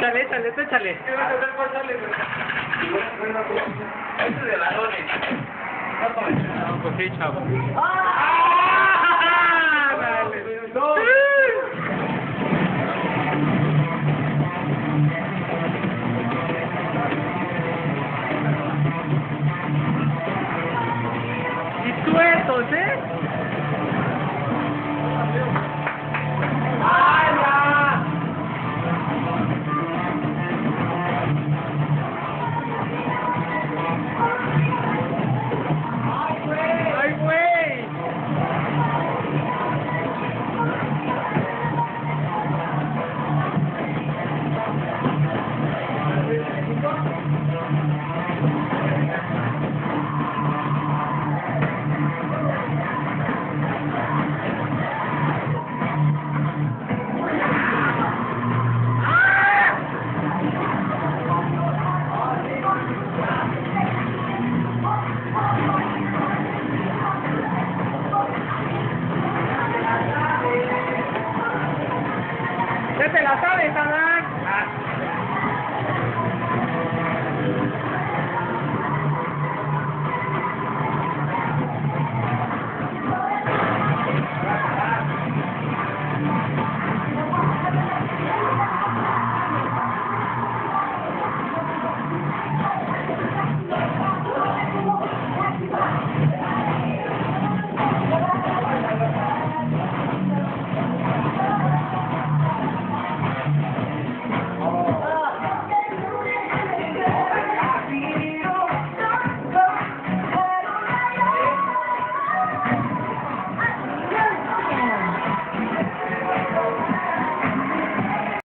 Chale, chale, este chale. Este de varones. Pues sí, chavo. ¡Ah! Dale. ¿Y tú entonces? ¿Ya te la sabes, Adán?